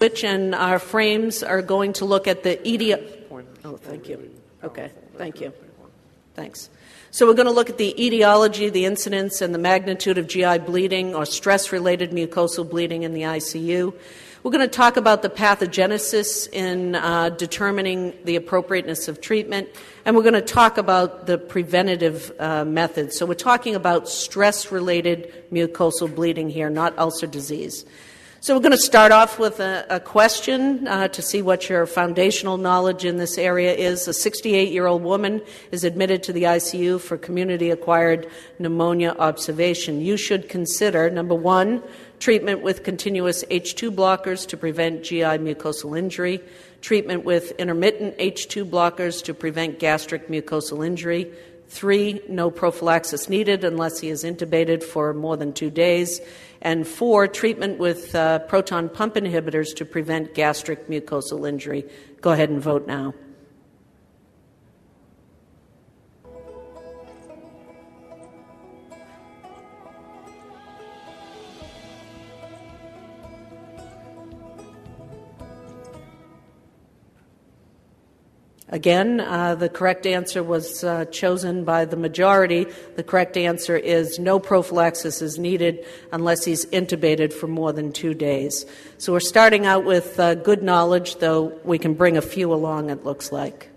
which and our frames are going to look at the eti. Oh, thank you. Okay, thank you. Thanks. So we're going to look at the etiology, the incidence, and the magnitude of GI bleeding or stress-related mucosal bleeding in the ICU. We're going to talk about the pathogenesis in uh, determining the appropriateness of treatment, and we're going to talk about the preventative uh, methods. So we're talking about stress-related mucosal bleeding here, not ulcer disease. So, we're going to start off with a, a question uh, to see what your foundational knowledge in this area is. A 68 year old woman is admitted to the ICU for community acquired pneumonia observation. You should consider number one, treatment with continuous H2 blockers to prevent GI mucosal injury, treatment with intermittent H2 blockers to prevent gastric mucosal injury. Three, no prophylaxis needed unless he is intubated for more than two days and four, treatment with uh, proton pump inhibitors to prevent gastric mucosal injury. Go ahead and vote now. Again, uh, the correct answer was uh, chosen by the majority. The correct answer is no prophylaxis is needed unless he's intubated for more than two days. So we're starting out with uh, good knowledge, though we can bring a few along, it looks like.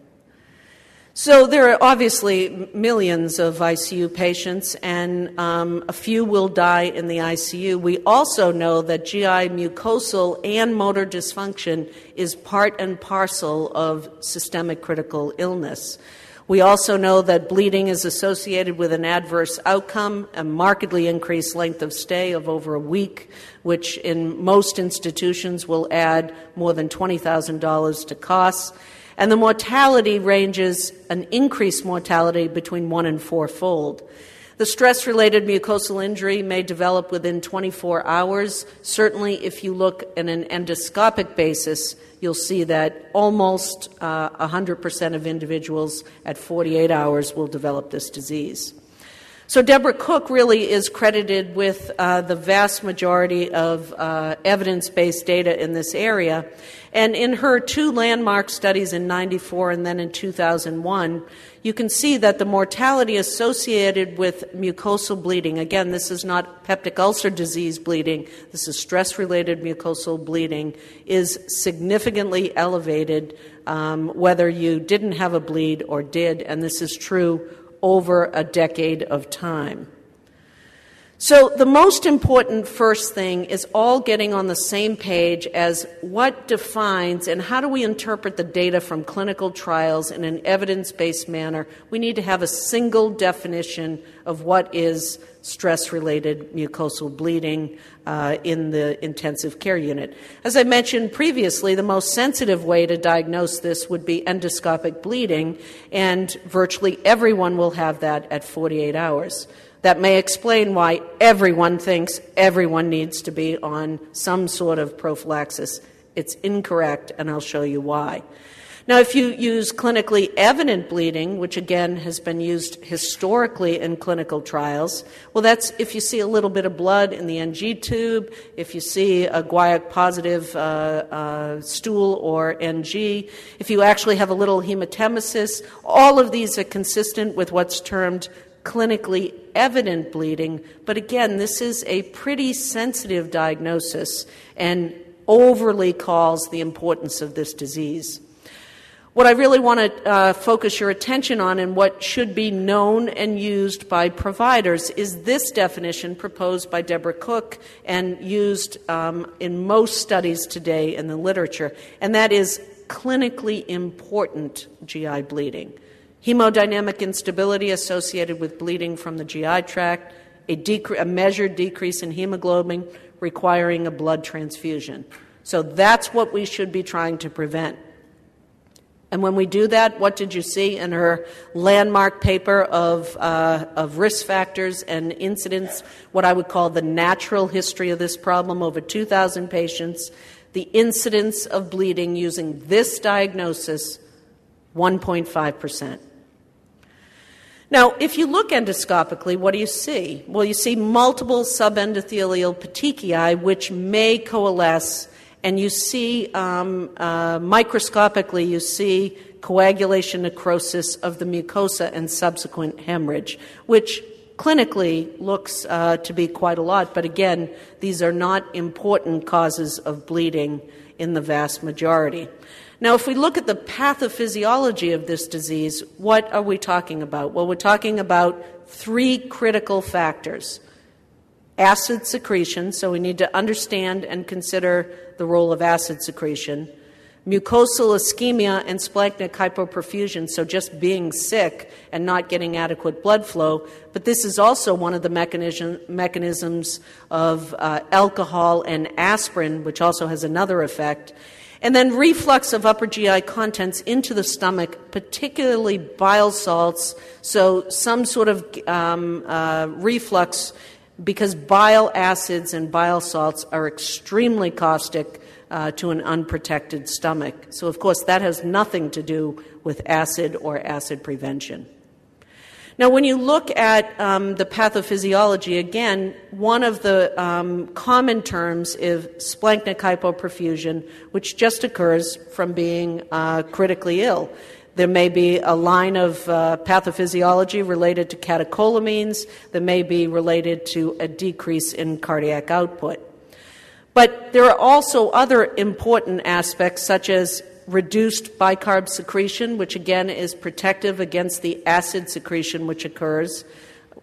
So there are obviously millions of ICU patients, and um, a few will die in the ICU. We also know that GI mucosal and motor dysfunction is part and parcel of systemic critical illness. We also know that bleeding is associated with an adverse outcome, a markedly increased length of stay of over a week, which in most institutions will add more than $20,000 to costs and the mortality ranges an increased mortality between one and fourfold. The stress related mucosal injury may develop within 24 hours. Certainly, if you look at an endoscopic basis, you'll see that almost uh, 100% of individuals at 48 hours will develop this disease. So, Deborah Cook really is credited with uh, the vast majority of uh, evidence based data in this area. And in her two landmark studies in 94 and then in 2001, you can see that the mortality associated with mucosal bleeding, again, this is not peptic ulcer disease bleeding, this is stress related mucosal bleeding, is significantly elevated um, whether you didn't have a bleed or did, and this is true over a decade of time. So, the most important first thing is all getting on the same page as what defines and how do we interpret the data from clinical trials in an evidence based manner. We need to have a single definition of what is stress related mucosal bleeding uh, in the intensive care unit. As I mentioned previously, the most sensitive way to diagnose this would be endoscopic bleeding, and virtually everyone will have that at 48 hours. That may explain why everyone thinks everyone needs to be on some sort of prophylaxis. It's incorrect, and I'll show you why. Now, if you use clinically evident bleeding, which again has been used historically in clinical trials, well, that's if you see a little bit of blood in the NG tube, if you see a guaiac positive uh, uh, stool or NG, if you actually have a little hematemesis, all of these are consistent with what's termed clinically evident bleeding, but again, this is a pretty sensitive diagnosis and overly calls the importance of this disease. What I really want to uh, focus your attention on and what should be known and used by providers is this definition proposed by Deborah Cook and used um, in most studies today in the literature, and that is clinically important GI bleeding hemodynamic instability associated with bleeding from the GI tract, a, decre- a measured decrease in hemoglobin requiring a blood transfusion. So that's what we should be trying to prevent. And when we do that, what did you see in her landmark paper of, uh, of risk factors and incidents, what I would call the natural history of this problem, over 2,000 patients, the incidence of bleeding using this diagnosis, 1.5%. Now, if you look endoscopically, what do you see? Well, you see multiple subendothelial petechiae, which may coalesce and you see um, uh, microscopically, you see coagulation necrosis of the mucosa and subsequent hemorrhage, which clinically looks uh, to be quite a lot, but again, these are not important causes of bleeding in the vast majority. Now, if we look at the pathophysiology of this disease, what are we talking about? Well, we're talking about three critical factors acid secretion, so we need to understand and consider the role of acid secretion, mucosal ischemia and splenic hypoperfusion, so just being sick and not getting adequate blood flow. But this is also one of the mechanism, mechanisms of uh, alcohol and aspirin, which also has another effect. And then reflux of upper GI contents into the stomach, particularly bile salts, so some sort of um, uh, reflux because bile acids and bile salts are extremely caustic uh, to an unprotected stomach. So, of course, that has nothing to do with acid or acid prevention. Now, when you look at um, the pathophysiology, again, one of the um, common terms is splanchnic hypoperfusion, which just occurs from being uh, critically ill. There may be a line of uh, pathophysiology related to catecholamines that may be related to a decrease in cardiac output. But there are also other important aspects, such as reduced bicarb secretion, which again is protective against the acid secretion which occurs.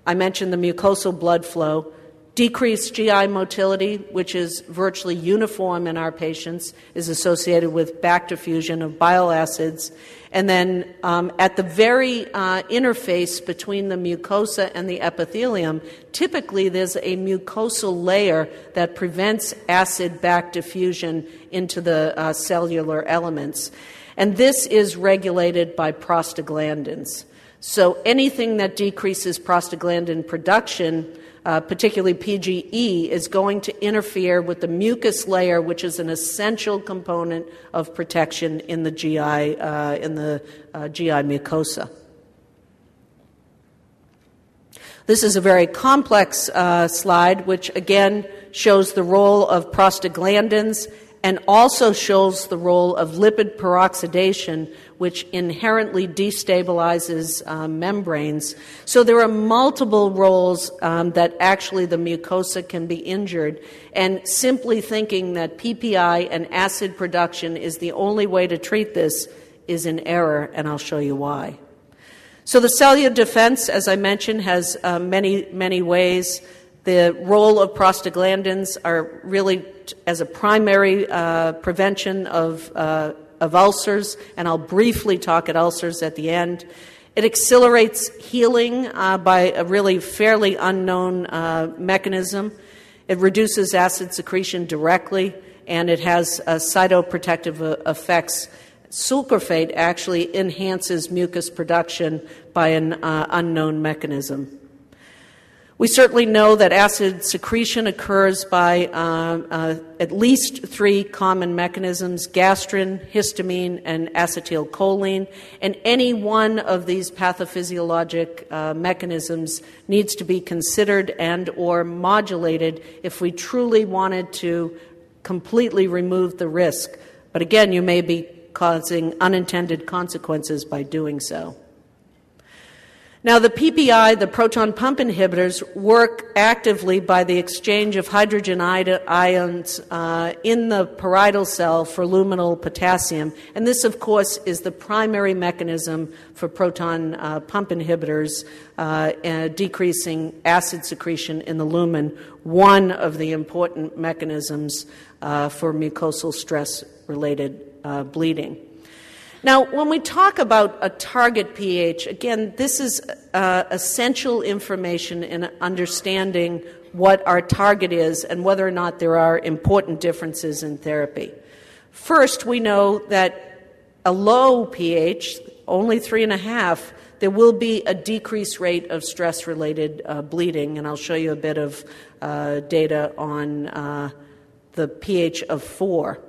I mentioned the mucosal blood flow. Decreased GI motility, which is virtually uniform in our patients, is associated with back diffusion of bile acids. And then um, at the very uh, interface between the mucosa and the epithelium, typically there's a mucosal layer that prevents acid back diffusion into the uh, cellular elements. And this is regulated by prostaglandins. So anything that decreases prostaglandin production uh, particularly PGE, is going to interfere with the mucus layer, which is an essential component of protection in the GI uh, in the uh, GI mucosa. This is a very complex uh, slide, which again shows the role of prostaglandins and also shows the role of lipid peroxidation, which inherently destabilizes um, membranes. So there are multiple roles um, that actually the mucosa can be injured. And simply thinking that PPI and acid production is the only way to treat this is an error, and I'll show you why. So the cellular defense, as I mentioned, has uh, many, many ways. The role of prostaglandins are really as a primary uh, prevention of, uh, of ulcers, and I'll briefly talk at ulcers at the end. It accelerates healing uh, by a really fairly unknown uh, mechanism. It reduces acid secretion directly, and it has uh, cytoprotective uh, effects. Sucralfate actually enhances mucus production by an unknown mechanism. We certainly know that acid secretion occurs by uh, uh, at least three common mechanisms gastrin, histamine, and acetylcholine. And any one of these pathophysiologic uh, mechanisms needs to be considered and or modulated if we truly wanted to completely remove the risk. But again, you may be causing unintended consequences by doing so. Now, the PPI, the proton pump inhibitors, work actively by the exchange of hydrogen ions uh, in the parietal cell for luminal potassium. And this, of course, is the primary mechanism for proton uh, pump inhibitors, uh, uh decreasing acid secretion in the lumen, one of the important mechanisms uh, for mucosal stress related uh, bleeding. Now, when we talk about a target pH, again, this is uh, essential information in understanding what our target is and whether or not there are important differences in therapy. First, we know that a low pH, only three and a half, there will be a decreased rate of stress related uh, bleeding, and I'll show you a bit of uh, data on uh, the pH of four.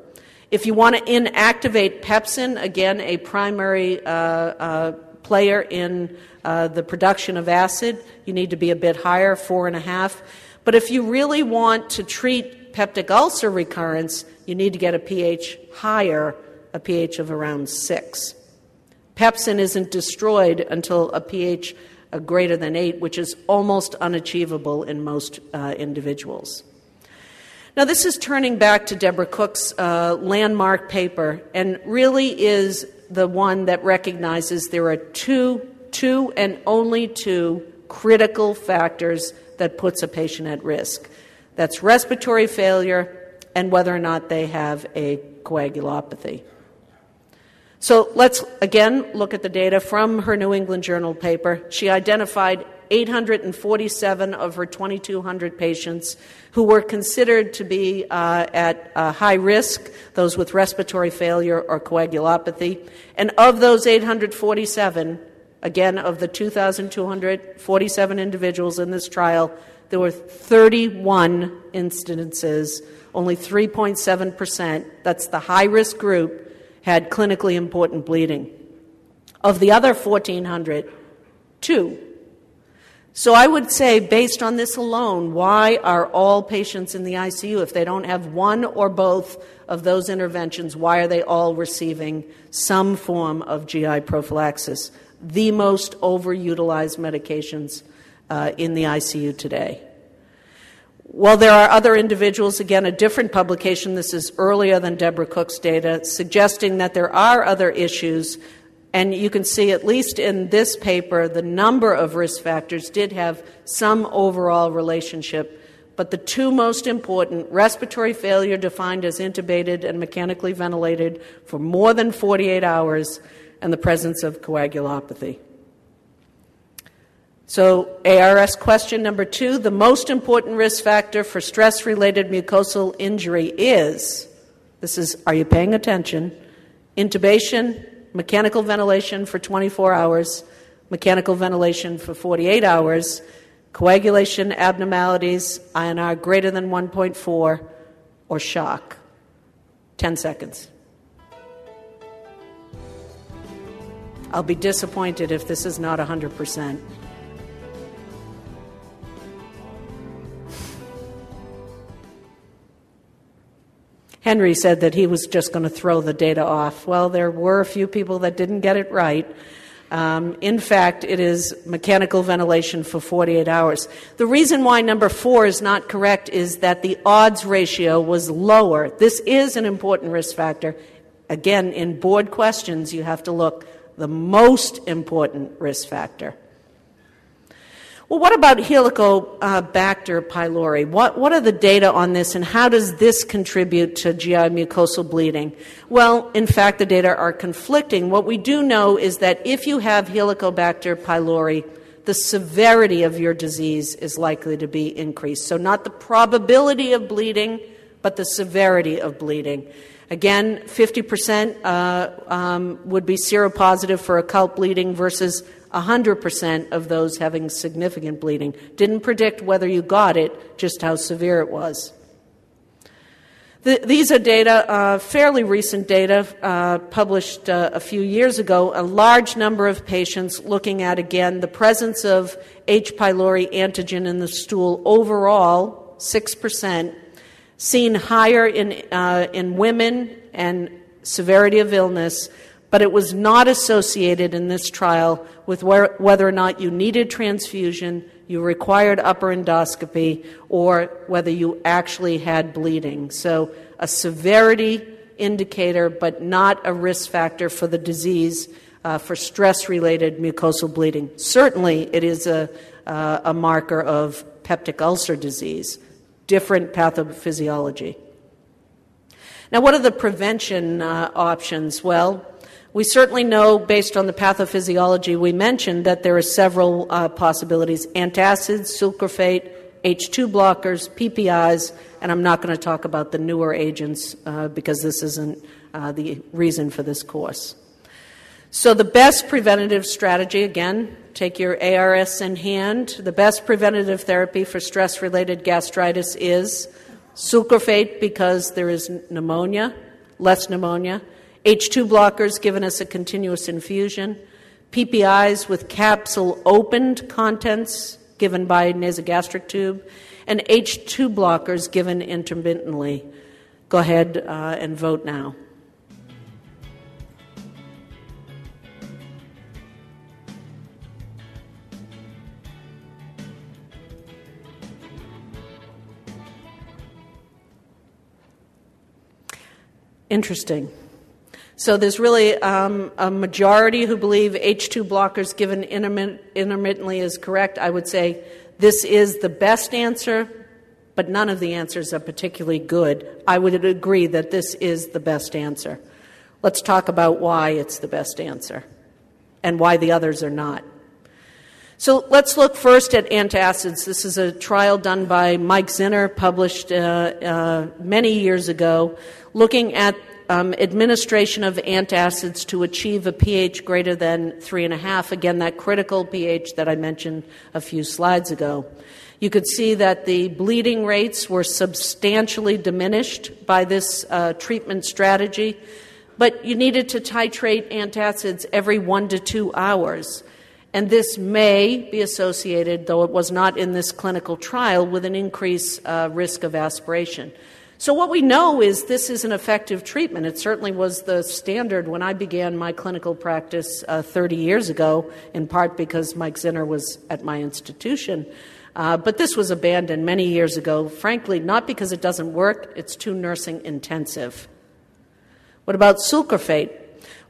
If you want to inactivate pepsin, again, a primary uh, uh, player in uh, the production of acid, you need to be a bit higher, four and a half. But if you really want to treat peptic ulcer recurrence, you need to get a pH higher, a pH of around 6. Pepsin isn't destroyed until a pH greater than 8, which is almost unachievable in most uh, individuals. Now, this is turning back to Deborah Cook's uh, landmark paper and really is the one that recognizes there are two, two and only two critical factors that puts a patient at risk. That's respiratory failure and whether or not they have a coagulopathy. So let's again look at the data from her New England Journal paper. She identified 847 of her 2,200 patients who were considered to be uh, at uh, high risk, those with respiratory failure or coagulopathy. And of those 847, again, of the 2,247 individuals in this trial, there were 31 instances. only 3.7%, that's the high risk group, had clinically important bleeding. Of the other 1,400, two. So I would say, based on this alone, why are all patients in the ICU, if they don't have one or both of those interventions, why are they all receiving some form of GI prophylaxis? The most overutilized medications uh, in the ICU today. While there are other individuals, again, a different publication, this is earlier than Deborah Cook's data, suggesting that there are other issues. And you can see, at least in this paper, the number of risk factors did have some overall relationship. But the two most important respiratory failure, defined as intubated and mechanically ventilated for more than 48 hours, and the presence of coagulopathy. So, ARS question number two the most important risk factor for stress related mucosal injury is this is, are you paying attention? Intubation, mechanical ventilation for 24 hours, mechanical ventilation for 48 hours, coagulation abnormalities, INR greater than 1.4, or shock. 10 seconds. I'll be disappointed if this is not 100%. Henry said that he was just going to throw the data off. Well, there were a few people that didn't get it right. Um, in fact, it is mechanical ventilation for 48 hours. The reason why number four is not correct is that the odds ratio was lower. This is an important risk factor. Again, in board questions, you have to look the most important risk factor. Well, what about Helicobacter pylori? What, what are the data on this, and how does this contribute to GI mucosal bleeding? Well, in fact, the data are conflicting. What we do know is that if you have Helicobacter pylori, the severity of your disease is likely to be increased. So, not the probability of bleeding, but the severity of bleeding. Again, 50% uh, um, would be seropositive for occult bleeding versus 100% of those having significant bleeding. Didn't predict whether you got it, just how severe it was. The, these are data, uh, fairly recent data, uh, published uh, a few years ago. A large number of patients looking at, again, the presence of H. pylori antigen in the stool overall, 6%, seen higher in, uh, in women and severity of illness but it was not associated in this trial with where, whether or not you needed transfusion, you required upper endoscopy, or whether you actually had bleeding. So, a severity indicator, but not a risk factor for the disease uh, for stress related mucosal bleeding. Certainly, it is a, uh, a marker of peptic ulcer disease, different pathophysiology. Now, what are the prevention uh, options? Well, we certainly know, based on the pathophysiology we mentioned, that there are several uh, possibilities antacids, sucralfate, H2 blockers, PPIs, and I'm not going to talk about the newer agents uh, because this isn't uh, the reason for this course. So, the best preventative strategy, again, take your ARS in hand. The best preventative therapy for stress related gastritis is sucralfate because there is pneumonia, less pneumonia. H2 blockers given as a continuous infusion, PPIs with capsule opened contents given by nasogastric tube, and H2 blockers given intermittently. Go ahead uh, and vote now. Interesting. So there's really um, a majority who believe H2 blockers given intermittently is correct. I would say this is the best answer, but none of the answers are particularly good. I would agree that this is the best answer. Let's talk about why it's the best answer and why the others are not. So let's look first at antacids. This is a trial done by Mike Zinner, published uh, uh, many years ago, looking at um, administration of antacids to achieve a pH greater than three and a half. Again, that critical pH that I mentioned a few slides ago. You could see that the bleeding rates were substantially diminished by this uh, treatment strategy, but you needed to titrate antacids every one to two hours. And this may be associated, though it was not in this clinical trial, with an increased uh, risk of aspiration. So, what we know is this is an effective treatment. It certainly was the standard when I began my clinical practice uh, 30 years ago, in part because Mike Zinner was at my institution. Uh, but this was abandoned many years ago, frankly, not because it doesn't work, it's too nursing intensive. What about sucralfate?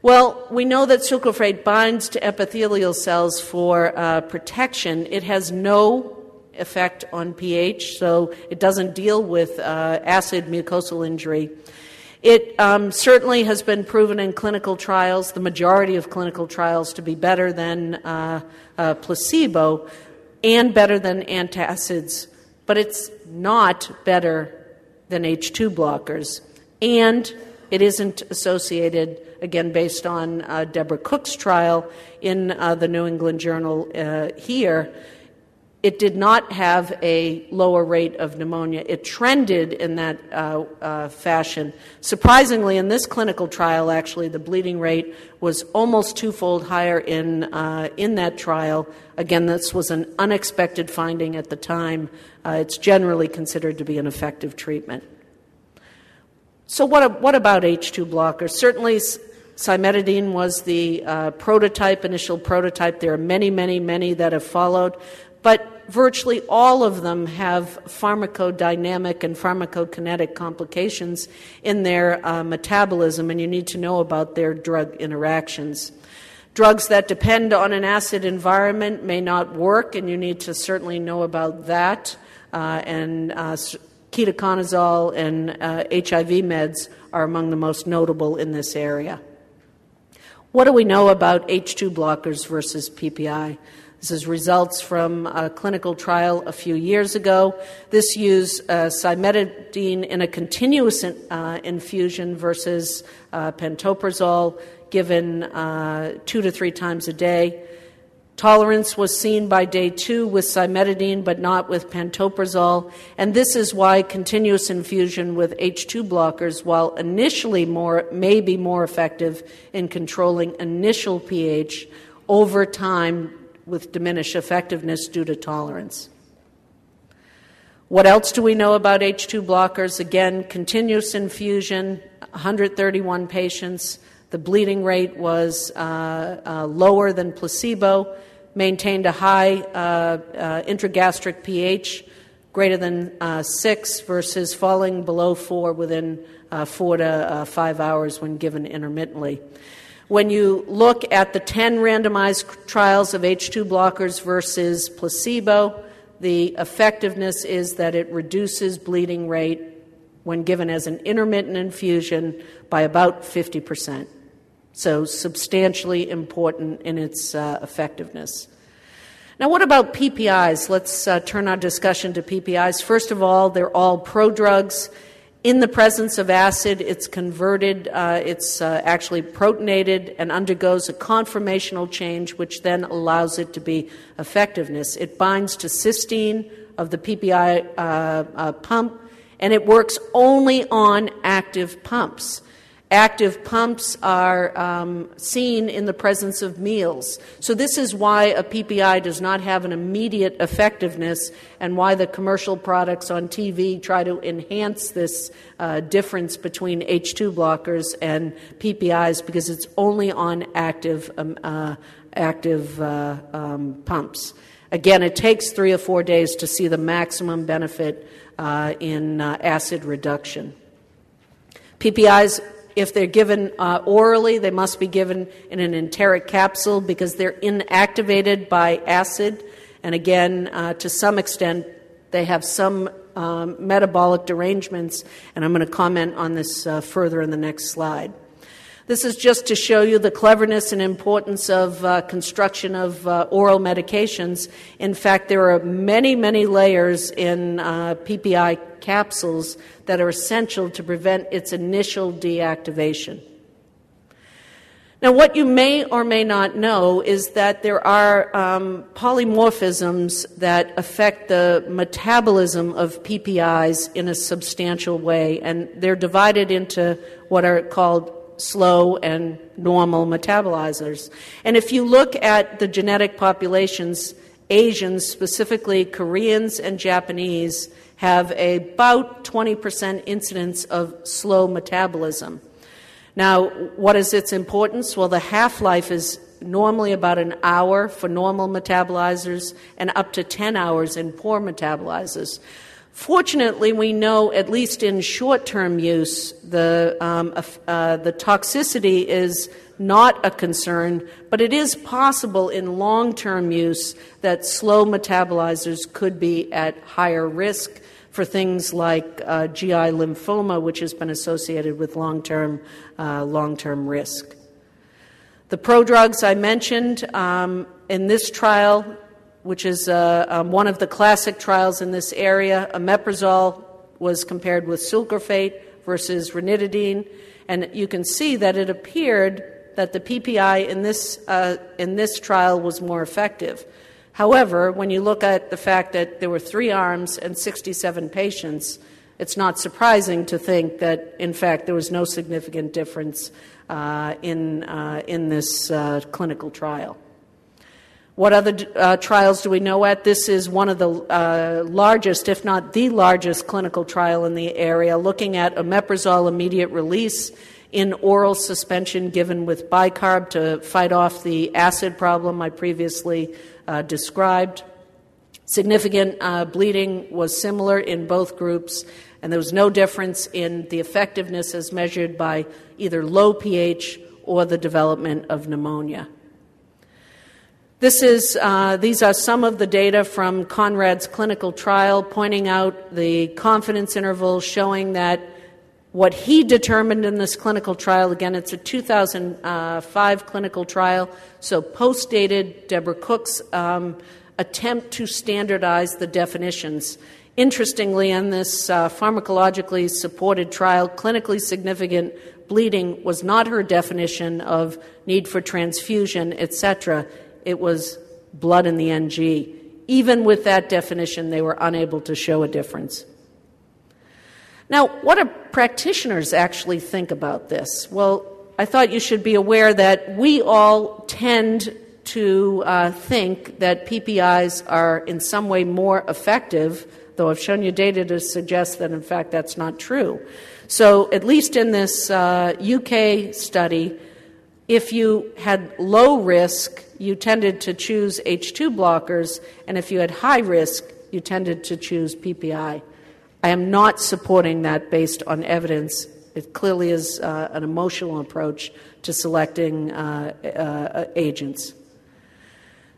Well, we know that sucralfate binds to epithelial cells for uh, protection. It has no effect on pH, so it doesn't deal with uh, acid mucosal injury. It um, certainly has been proven in clinical trials, the majority of clinical trials, to be better than uh, uh placebo and better than antacids, but it's not better than H2 blockers. And it isn't associated, again, based on uh, Deborah Cook's trial in uh, the New England Journal uh, here. It did not have a lower rate of pneumonia. It trended in that uh, uh, fashion. Surprisingly, in this clinical trial, actually, the bleeding rate was almost twofold higher in, uh, in that trial. Again, this was an unexpected finding at the time. it's generally considered to be an effective treatment. So, what, what about H2 blockers? Certainly, cimetidine was the uh, prototype, initial prototype. There are many, many, many that have followed, but virtually all of them have pharmacodynamic and pharmacokinetic complications in their uh, metabolism, and you need to know about their drug interactions. Drugs that depend on an acid environment may not work, and you need to certainly know about that. Uh, and uh, ketoconazole and uh, HIV meds are among the most notable in this area. What do we know about H2 blockers versus PPI? This is results from a clinical trial a few years ago. This used uh, cimetidine in a continuous uh, infusion versus uh, given uh, two to three times a day. Tolerance was seen by day two with cimetidine, but not with pantoprazole. And this is why continuous infusion with H2 blockers, while initially more, may be more effective in controlling initial pH, over time with diminished effectiveness due to tolerance. What else do we know about H2 blockers? Again, continuous infusion, 131 patients. The bleeding rate was uh, uh, lower than placebo maintained a high uh, uh, intragastric pH greater than uh, 6 versus falling below 4 within uh, 4 to uh, 5 hours when given intermittently. When you look at the 10 randomized trials of H2 blockers versus placebo, the effectiveness is that it reduces bleeding rate when given as an intermittent infusion by about 50 percent. So, substantially important in its uh, effectiveness. Now, what about PPIs? Let's uh, turn our discussion to PPIs. First of all, they're all prodrugs. In the presence of acid, it's converted, uh, it's uh, actually protonated and undergoes a conformational change, which then allows it to be effectiveness. It binds to cysteine of the PPI uh, uh, pump, and it works only on active pumps. Active pumps are um, seen in the presence of meals. So, this is why a PPI does not have an immediate effectiveness and why the commercial products on TV try to enhance this uh, difference between H2 blockers and PPIs because it's only on active, um, uh, active uh, um, pumps. Again, it takes three or four days to see the maximum benefit uh, in uh, acid reduction. PPIs if they're given uh, orally, they must be given in an enteric capsule because they're inactivated by acid. And again, uh, to some extent, they have some um, metabolic derangements. And I'm going to comment on this uh, further in the next slide. This is just to show you the cleverness and importance of uh, construction of uh, oral medications. In fact, there are many, many layers in uh, PPI capsules that are essential to prevent its initial deactivation. Now, what you may or may not know is that there are um, polymorphisms that affect the metabolism of PPIs in a substantial way, and they're divided into what are called slow and normal metabolizers. And if you look at the genetic populations, Asians, specifically Koreans and Japanese, have about 20% incidence of slow metabolism. Now, what is its importance? Well, the half life is normally about an hour for normal metabolizers and up to 10 hours in poor metabolizers. Fortunately, we know, at least in short term use, the, um, uh, the toxicity is not a concern, but it is possible in long term use that slow metabolizers could be at higher risk for things like uh, GI lymphoma, which has been associated with long-term uh, long-term risk. The prodrugs I mentioned um, in this trial, which is uh, um, one of the classic trials in this area, omeprazole was compared with sucralfate versus ranitidine, and you can see that it appeared that the PPI in this, uh, in this trial was more effective. However, when you look at the fact that there were three arms and 67 patients, it's not surprising to think that, in fact, there was no significant difference uh, in, uh, in this uh, clinical trial. What other uh, trials do we know at? This is one of the uh, largest, if not the largest, clinical trial in the area, looking at omeprazole immediate release in oral suspension given with bicarb to fight off the acid problem I previously uh, described. Significant uh, bleeding was similar in both groups, and there was no difference in the effectiveness as measured by either low pH or the development of pneumonia. This is, uh, these are some of the data from Conrad's clinical trial pointing out the confidence interval showing that what he determined in this clinical trial, again, it's a 2005 clinical trial, so post dated Deborah Cook's um, attempt to standardize the definitions. Interestingly, in this uh, pharmacologically supported trial, clinically significant bleeding was not her definition of need for transfusion, etc. It was blood in the NG. Even with that definition, they were unable to show a difference. Now, what do practitioners actually think about this? Well, I thought you should be aware that we all tend to uh, think that PPIs are in some way more effective, though I've shown you data to suggest that in fact that's not true. So, at least in this uh, UK study, if you had low risk, you tended to choose H2 blockers, and if you had high risk, you tended to choose PPI. I am not supporting that based on evidence. It clearly is uh, an emotional approach to selecting uh, uh, agents.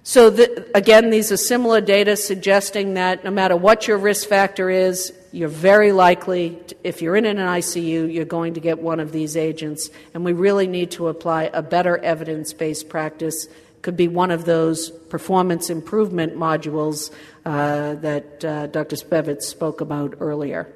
So, the, again, these are similar data suggesting that no matter what your risk factor is, you're very likely, to, if you're in an ICU, you're going to get one of these agents. And we really need to apply a better evidence based practice could be one of those performance improvement modules uh, that uh, Dr. Spevitz spoke about earlier.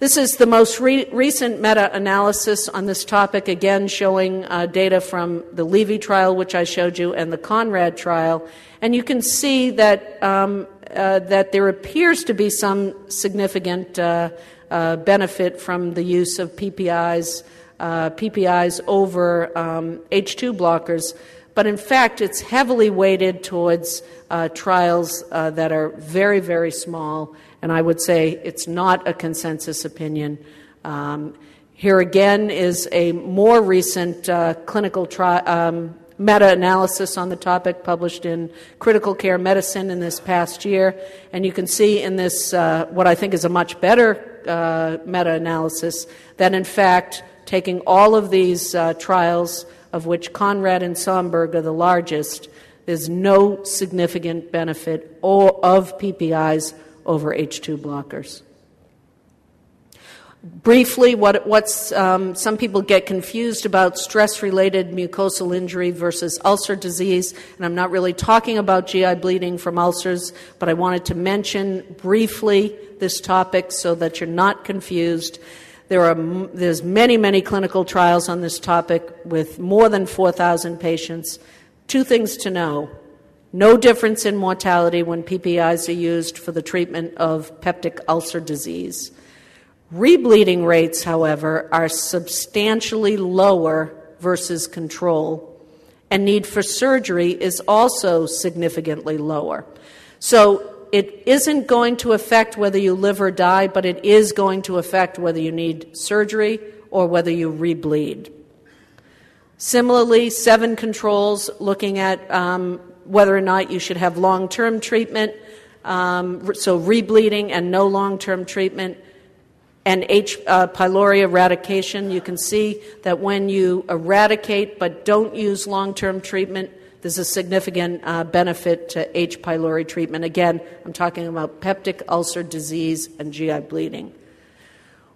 This is the most re- recent meta analysis on this topic, again showing uh, data from the Levy trial, which I showed you, and the Conrad trial. And you can see that, um, uh, that there appears to be some significant uh, uh, benefit from the use of PPIs uh, PPIs over um, H2 blockers, but in fact, it's heavily weighted towards uh, trials uh, that are very, very small, and I would say it's not a consensus opinion. Um, here again is a more recent uh, clinical trial. Um, meta analysis on the topic published in Critical Care Medicine in this past year. And you can see in this, uh, what I think is a much better uh, meta analysis, that in fact, taking all of these uh, trials, of which Conrad and Somberg are the largest, there's no significant benefit of PPIs over H2 blockers. Briefly, what, what's um, some people get confused about stress-related mucosal injury versus ulcer disease, and I'm not really talking about GI bleeding from ulcers, but I wanted to mention briefly this topic so that you're not confused. There are there's many many clinical trials on this topic with more than 4,000 patients. Two things to know: no difference in mortality when PPIs are used for the treatment of peptic ulcer disease. Rebleeding rates, however, are substantially lower versus control, and need for surgery is also significantly lower. So it isn't going to affect whether you live or die, but it is going to affect whether you need surgery or whether you rebleed. Similarly, seven controls looking at um, whether or not you should have long term treatment, um, so rebleeding and no long term treatment and H. Uh, pylori eradication. You can see that when you eradicate but don't use long term treatment, there's a significant uh, benefit to H. pylori treatment. Again, I'm talking about peptic ulcer disease and GI bleeding.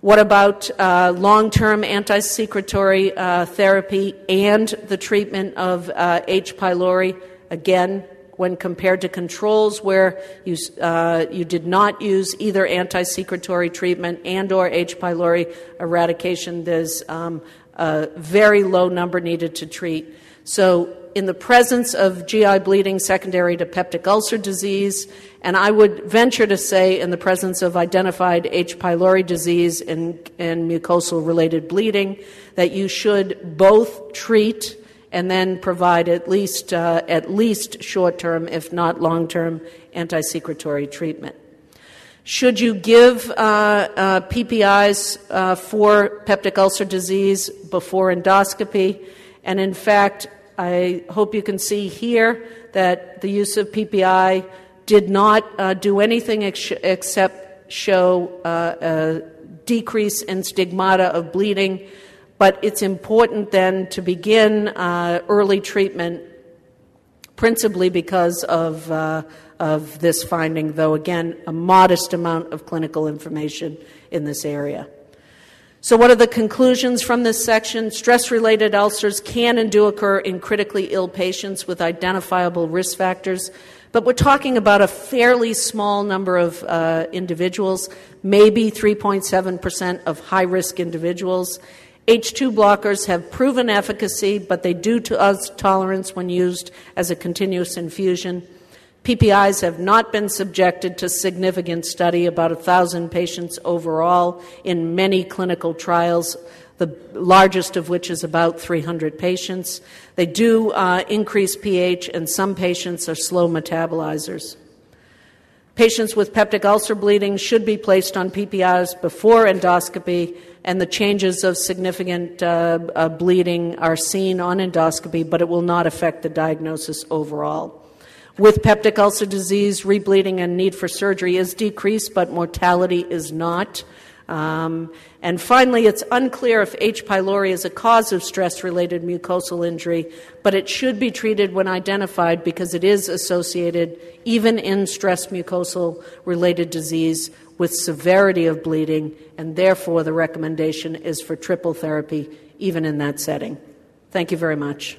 What about uh, long term anti secretory uh, therapy and the treatment of uh, H. pylori? Again, when compared to controls where you, uh, you did not use either anti-secretory treatment and or H. pylori eradication, there's um, a very low number needed to treat. So in the presence of GI bleeding secondary to peptic ulcer disease, and I would venture to say in the presence of identified H. pylori disease and, and mucosal related bleeding, that you should both treat and then provide at least, uh, at least short term, if not long term, anti secretory treatment. Should you give uh, uh, PPIs uh, for peptic ulcer disease before endoscopy? And in fact, I hope you can see here that the use of PPI did not uh, do anything ex- except show uh, a decrease in stigmata of bleeding but it's important then to begin uh, early treatment, principally because of, uh, of this finding, though, again, a modest amount of clinical information in this area. So, what are the conclusions from this section? Stress related ulcers can and do occur in critically ill patients with identifiable risk factors, but we're talking about a fairly small number of uh, individuals, maybe 3.7% of high risk individuals. H2 blockers have proven efficacy, but they do to us tolerance when used as a continuous infusion. PPIs have not been subjected to significant study, about 1,000 patients overall in many clinical trials, the largest of which is about 300 patients. They do uh, increase pH, and some patients are slow metabolizers. Patients with peptic ulcer bleeding should be placed on PPIs before endoscopy and the changes of significant uh, uh, bleeding are seen on endoscopy, but it will not affect the diagnosis overall. With peptic ulcer disease, rebleeding and need for surgery is decreased, but mortality is not. Um, and finally, it's unclear if H. pylori is a cause of stress related mucosal injury, but it should be treated when identified because it is associated, even in stress mucosal related disease, with severity of bleeding, and therefore the recommendation is for triple therapy, even in that setting. Thank you very much.